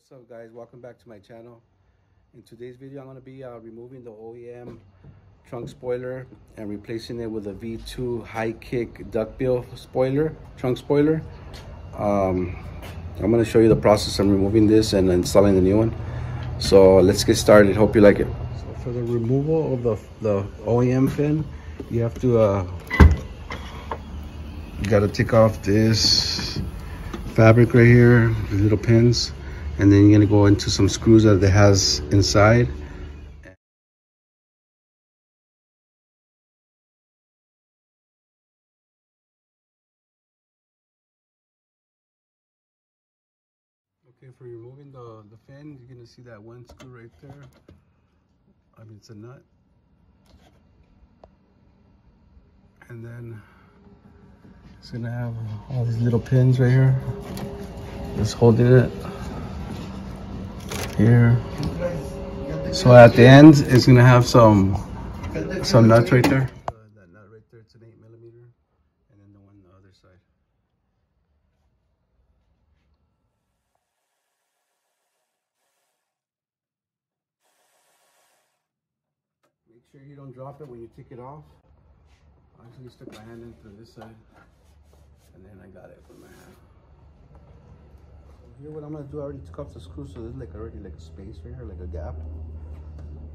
What's up guys, welcome back to my channel. In today's video I'm going to be uh, removing the OEM trunk spoiler and replacing it with a V2 high kick duckbill spoiler, trunk spoiler. Um, I'm going to show you the process of removing this and installing the new one. So let's get started, hope you like it. So for the removal of the, the OEM fin, you have to, uh, you got to take off this fabric right here, the little pins and then you're gonna go into some screws that it has inside. Okay, for removing the, the fin, you're gonna see that one screw right there. I mean, it's a nut. And then it's gonna have all these little pins right here. Just holding it here. So at the end, it's gonna have some some nuts right there. That nut right there, it's an eight millimeter, and then the one on the other side. Make sure you don't drop it when you take it off. I actually stuck my hand in through this side, and then I got it with my hand here what I'm gonna do, I already took off the screw, so there's like already like a space right here, like a gap.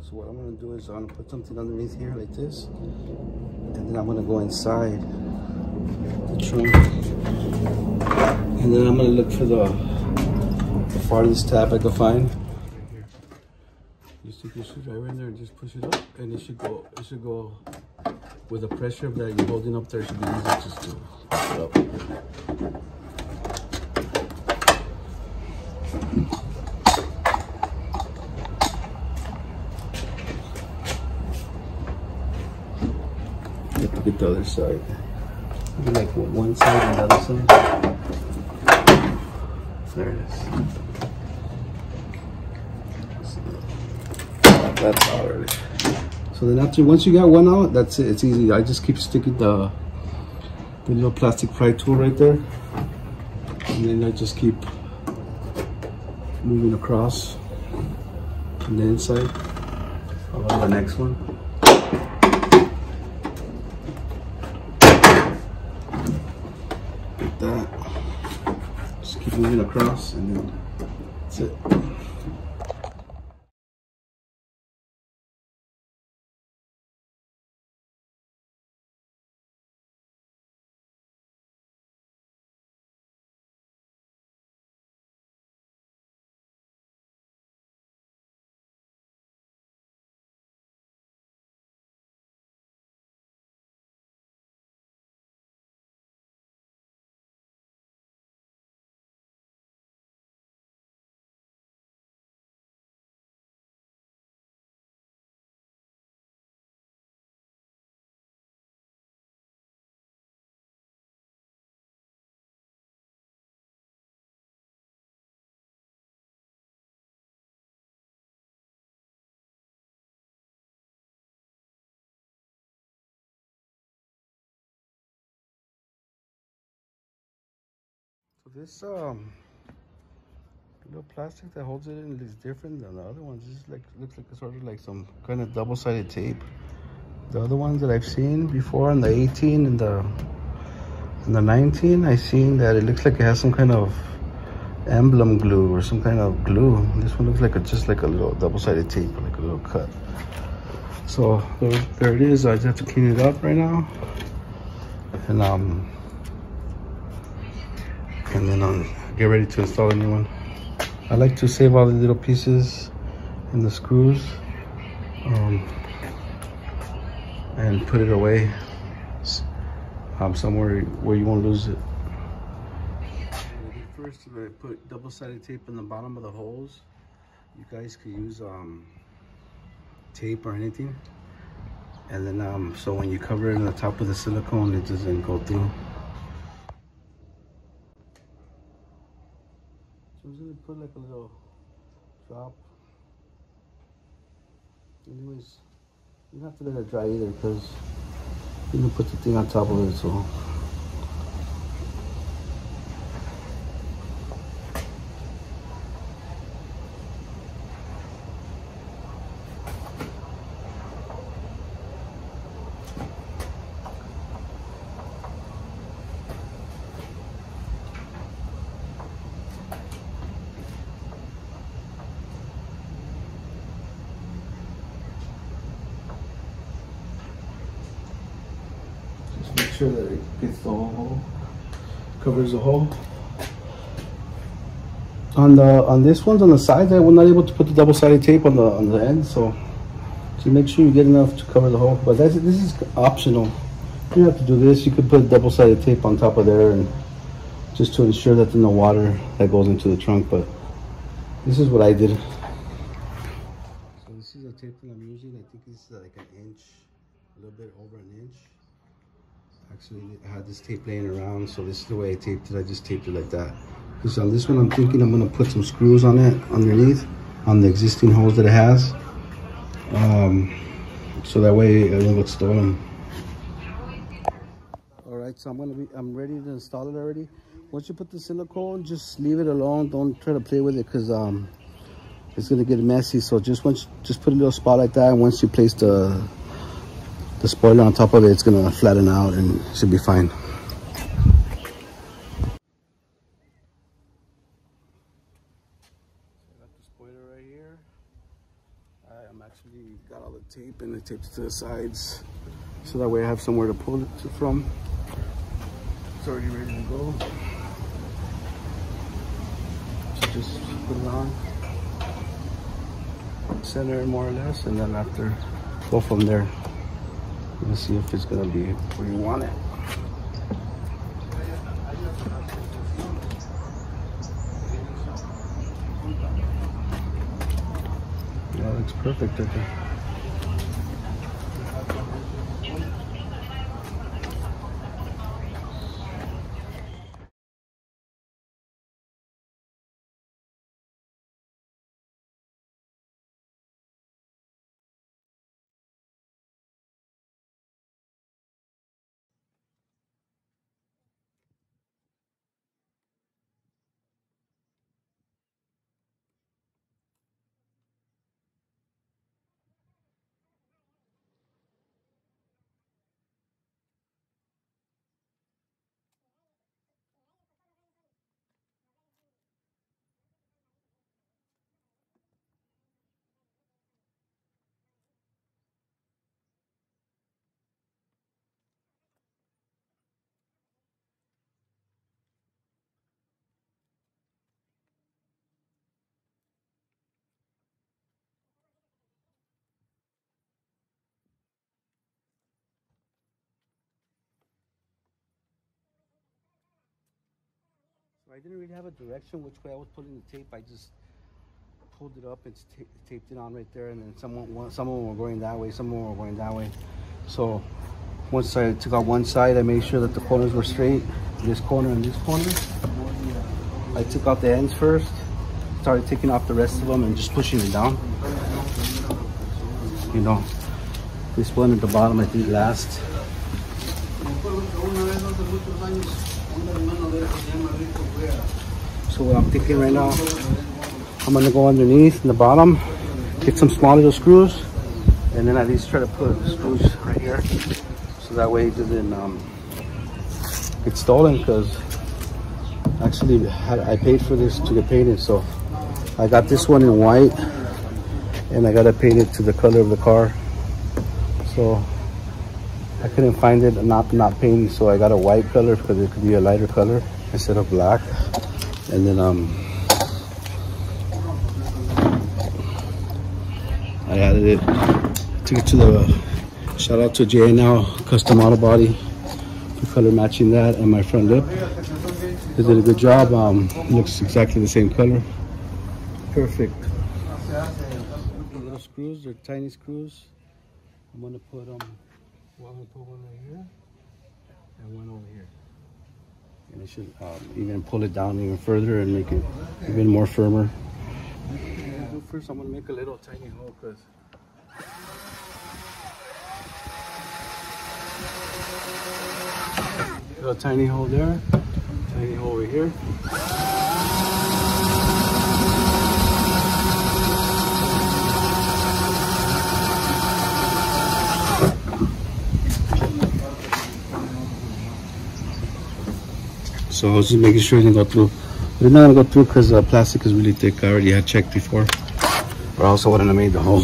So what I'm gonna do is I'm gonna put something underneath here like this, and then I'm gonna go inside the trunk, and then I'm gonna look for the, the farthest tab I can find. You stick your screwdriver in there and just push it up, and it should go. It should go with the pressure that you're holding up there. Should be easy to just push it up. Get the other side. Maybe like one side and the other side. There it is. That's already. So then after once you got one out, that's it. It's easy. I just keep sticking the the little plastic pry tool right there, and then I just keep moving across on the inside. I'll the next one. Moving across and then that's it. This um little plastic that holds it in is different than the other ones. This is like looks like a sort of like some kind of double-sided tape. The other ones that I've seen before on the 18 and the and the 19, I seen that it looks like it has some kind of emblem glue or some kind of glue. This one looks like a, just like a little double-sided tape, like a little cut. So there, there it is. I just have to clean it up right now. And um and then I'll get ready to install a new one. I like to save all the little pieces and the screws um, and put it away um, somewhere where you won't lose it. First, I put double-sided tape in the bottom of the holes. You guys could use um, tape or anything. And then, um, so when you cover it on the top of the silicone, it doesn't go through. Put like a little drop. Anyways, you don't have to let it dry either because you can put the thing on top of it so sure that it gets the whole hole, covers the hole. On the on this one's on the sides, I was not able to put the double-sided tape on the on the end, so to make sure you get enough to cover the hole. But that's this is optional. You don't have to do this. You could put double-sided tape on top of there and just to ensure that there's no water that goes into the trunk. But this is what I did. So this is a tape that I'm using. I think this is like an inch, a little bit over an inch. Actually, had this tape laying around, so this is the way I taped it. I just taped it like that. Because on this one, I'm thinking I'm gonna put some screws on it underneath, on the existing holes that it has. Um, so that way it won't get stolen. All right, so I'm gonna be, I'm ready to install it already. Once you put the silicone, just leave it alone. Don't try to play with it because um, it's gonna get messy. So just once, just put a little spot like that. And once you place the the spoiler on top of it, it's gonna flatten out and should be fine. spoiler right here. Uh, I'm actually got all the tape and the tapes to the sides. So that way I have somewhere to pull it from. It's already ready to go. So just put it on. Center more or less and then after go from there. Let's see if it's gonna be where you want it. That looks perfect right there. I didn't really have a direction which way I was putting the tape. I just pulled it up and ta taped it on right there. And then someone, some of them were going that way, some of them were going that way. So once I took out one side, I made sure that the corners were straight. This corner and this corner. I took out the ends first, started taking off the rest of them and just pushing it down. You know, this one at the bottom, I think last. So what I'm thinking right now, I'm gonna go underneath in the bottom, get some small little screws, and then at least try to put screws right here, so that way it doesn't um, get stolen. Because actually, I paid for this to get painted, so I got this one in white, and I gotta paint it to the color of the car. So I couldn't find it not not painting, so I got a white color because it could be a lighter color instead of black. And then um I added it took it to the shout out to JNL custom auto body for color matching that and my front lip. They did a good job um looks exactly the same color. Perfect. Little screws they're tiny screws. I'm gonna put them um, well, I'm gonna put one right here and one over here and it should um, even pull it down even further and make it even more firmer. First, I'm gonna make a little tiny hole because little tiny hole there, tiny hole over here. So I was just making sure it didn't go through. But it's not gonna go through because the uh, plastic is really thick. I already had checked before. But I also wouldn't have made the hole.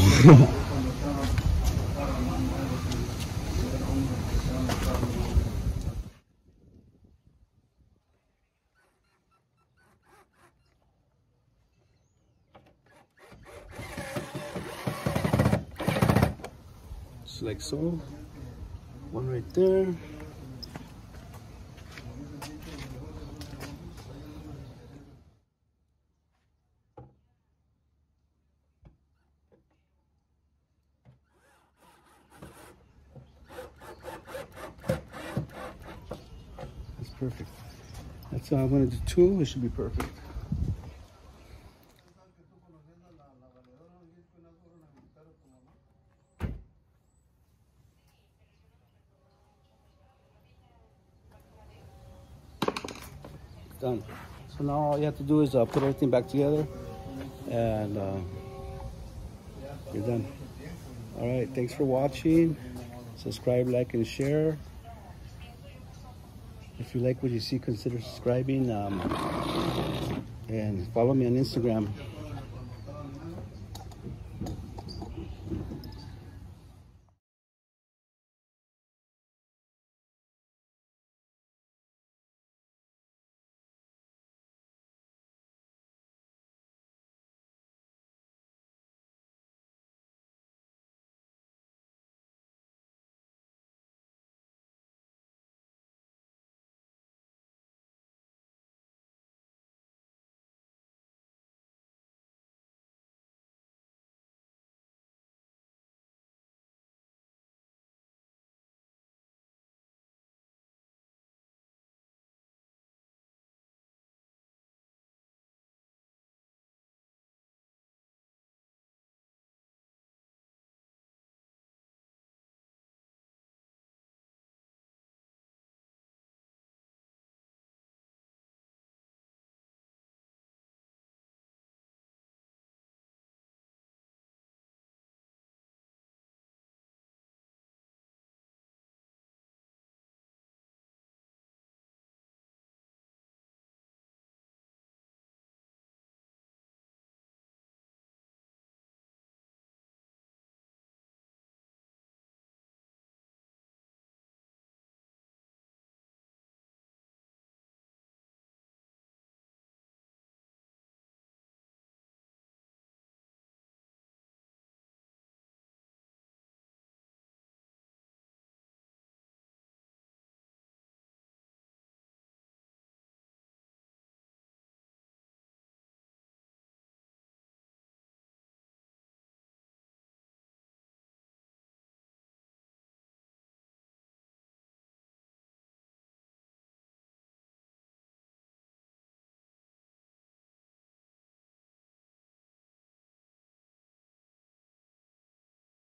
like so one right there How I'm gonna do two. It should be perfect. Done. So now all you have to do is uh, put everything back together and uh, you're done. All right, thanks for watching. Subscribe, like, and share. If you like what you see, consider subscribing um, and follow me on Instagram.